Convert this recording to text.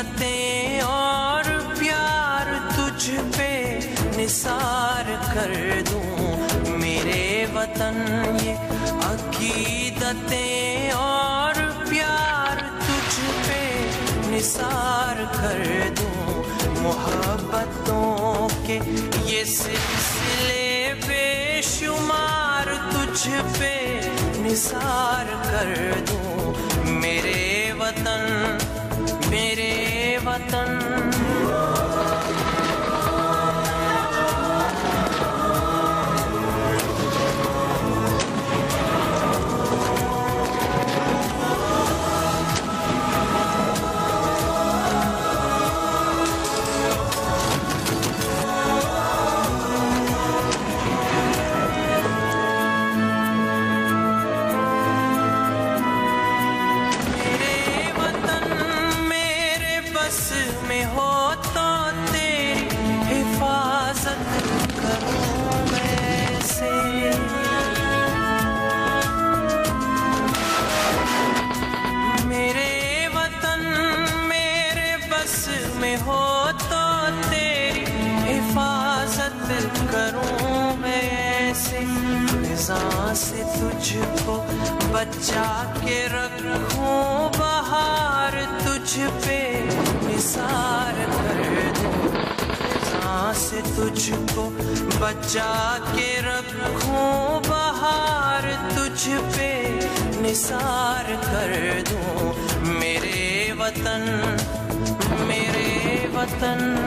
منتیں اور پیار تجھ پہ نثار کر دوں۔ میرے وطن، یہ عقیدتیں اور پیار تجھ پہ نثار کر دوں۔ محبتوں کے یہ سلسلے بے شمار تجھ پہ نثار کر دوں۔ میرے وطن میرے وطن میں ہو تو تیری حفاظت کروں میں سے۔ میرے وطن میرے بس میں ہو تو تیری حفاظت کروں میں ایسے خزاں سے تجھ کو بچا کے رکھوں، بہار تجھ پہ۔ سے تجھ کو بچا کے رکھوں، بہار تجھ پہ نثار کر دوں۔ میرے وطن میرے وطن۔